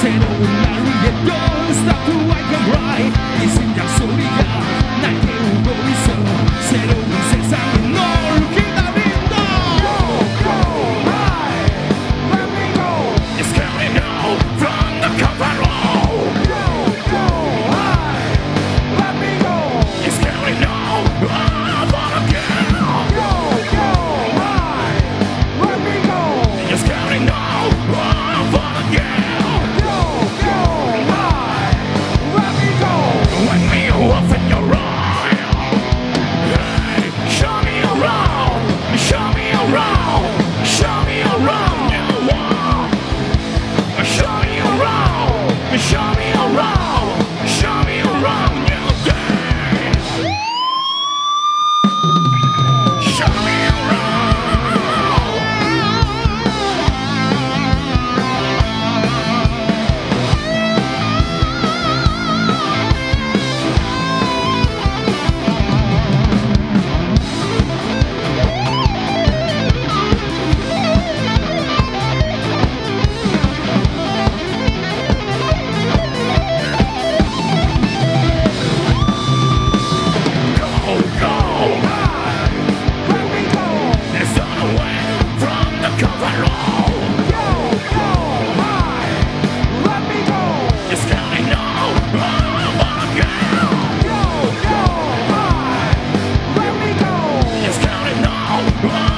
ser o. Oh,